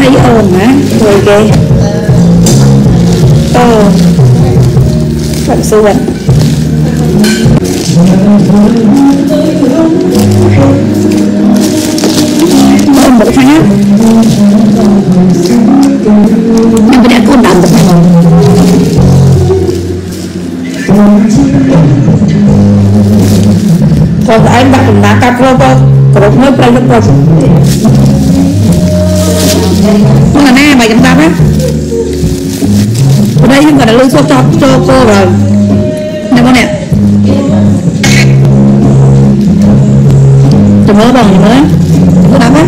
thấy ồn á ngồi ghê. Ờ. Bạn sư bật ồn một phát em đã con đọc được Còn anh đặt đá cặp rồi, còn nó phải lúc rồi cũng là nè bà trăm tám á. Ở đây chúng ta đã lưu cho cho cô rồi. Nè con nè. Chúng mơ bằng chụp mơ tám á.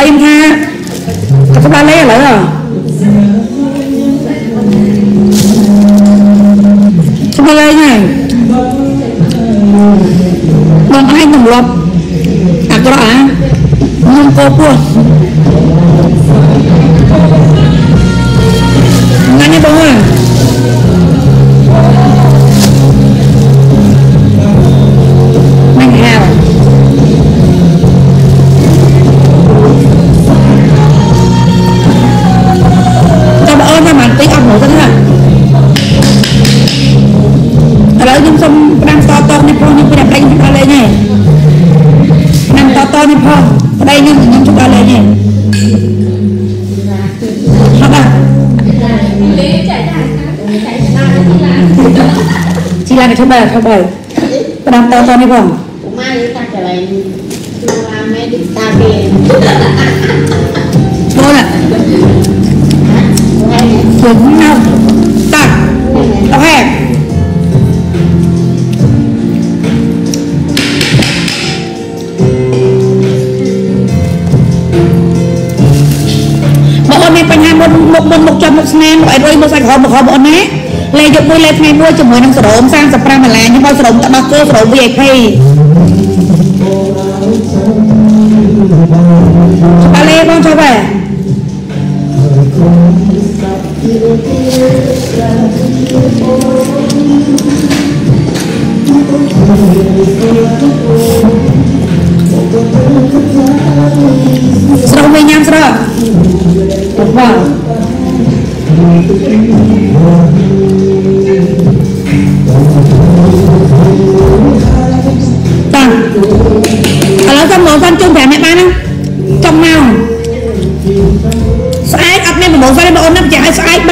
ប្តីខ្ញុំថាក៏ស្ដាប់លេឥឡូវហ៎ស្ដាប់លេហ្នឹងបងឯងទម្លាប់អាក្រក់អាខ្ញុំកោពោះ යාට හැබැයි හැබැයි තරම් තාතෝනි කොම් උමා ඒකක් කරයි නෝනා මේදි තාපේ නෝනා කොහොමද තාක් ඔහේ mà hôm nay phải hai một một một một trăm một sen phải rồi một sạch hòm một hòm bọn nè ល់ហេបងអូនមានបញ្ហាមុនមុខមុនមុខចាប់មុខស្នាមអីរុយមកសាច់ក្រហមមកក្រហមបងអូនណាលេយកមួយលេថ្ងៃមួយជាមួយនឹងសរោម35ដុល្លារខ្ញុំឲ្យសរោមទឹកដោះគោសរោម VIP ច្បាស់លេបងចុះបែស្រោមវិញញ៉ាំស្រោមបង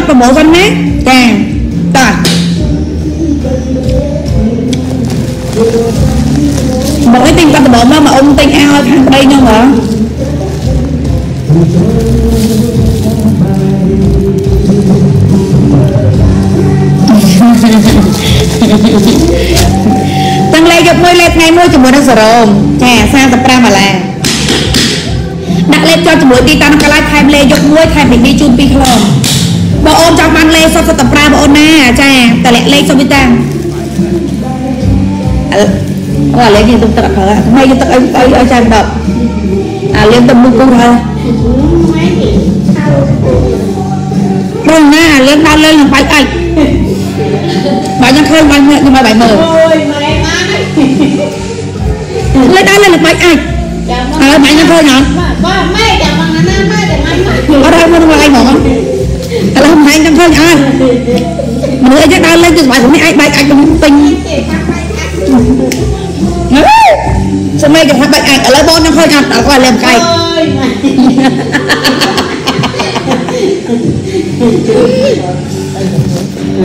ឲ្យស្អែកបិទប្រម៉ូសិនណាចាតាមកឲ្យទិញកាត់ដំបងមកមកអ៊ំទិញអាវឲ្យខាងប្តីហ្នឹងហ៎ទាំងលេខយកមួយលេខថ្ងៃមួយជាមួយនឹងសរោមចា35ដុល្លារដាក់លេខចុះជាមួយទីតាំងកន្លែងថែមលេខយកមួយថែមប៊ីប៊ីជូន2ខ្លង បងអូនចង់បានលេខសុទ្ធសុទ្ធតែប្រើបងអូនណាចាតលាក់លេខសុំទីតាំងអឺអូអាលេខនេះទុកទឹកអត់ប្រើថ្មីយកទឹកអីអីឲ្យចាំដប់អាលេខទៅមុខគូហើយ mấy thì sao ព្រោះណាអាលេខដល់លេខនឹងបាច់អាចបាច់ខ្ញុំឃើញបាច់ខ្ញុំមកបាច់មើល ôi mày má này លេខដល់លេខនឹងបាច់អាច chào អើបាច់ខ្ញុំឃើញអត់ ba mấy chào bằng anh em mấy chào mấy mấy អត់ហើយមកមកឯងហ្មង ឥឡូវខ្ញុំហែងចាំឃើញអើមនុស្សអីចេះដើរលេងគឺស្បែកខ្ញុំនេះអាចបែកអាចខ្ញុំពេញ thì sao mấy anh ហឺ សម័យគេថាបាច់អាចឥឡូវបងខ្ញុំឃើញអត់អត់គាត់លេមកែក ơi mà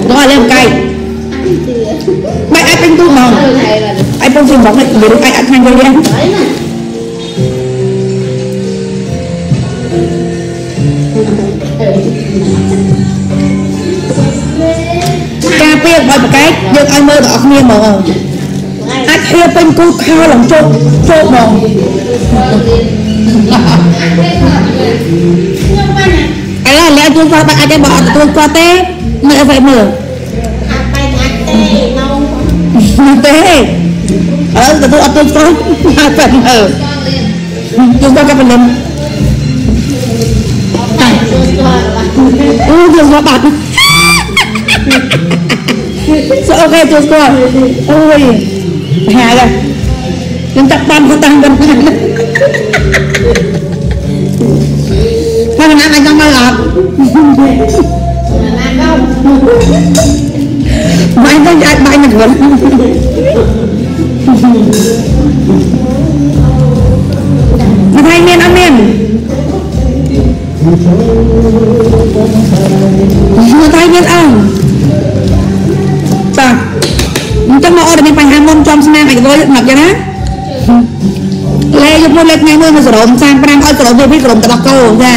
គាត់លេមកែកបាច់អាចពេញទូហ្មង ơi này là អាចពងជិះហ្មងនិយាយអាចអាចខាងយើងយ៉ា ការពារឲ្យប្រកែកយើងឲ្យមើលទាំងអស់គ្នាហ្មងអាចហៀពេញគូខោឡើងជោគជោគហ្មង nhưng mà nè ឥឡូវលែជួនគាត់បាច់អាចទេបើអត់ទទួលគាត់ទេមើលអ្វីមើល à bay nhặt tê nâu មិនទេអើទទួលអត់ទទួលគាត់អាចបាច់មើលជួនគាត់ក៏មិន tay tôi cho là អូយើង Ôi, đừng có bật Ok, tôi coi ui, hè rồi Chúng chắc băm có tăng gần phần Thôi mình ăn anh trong bao lọt Mà anh đang dạy bay mình vẫn Mà thay miên ăn miên. មើលអត់ là không បាញ់ទៅអាចបាញ់នឹងខ្លួនមកហើយមានអត់មានមកហើយមានអងចាអញ្ចឹងមកអត់មានបញ្ហាមុនចំស្នាមអាចរួយមកយ៉ាងណាលេយកមួយលេខថ្ងៃមួយមកសរោម35ឲ្យសរោមវាពីសរោមតដោះគោចា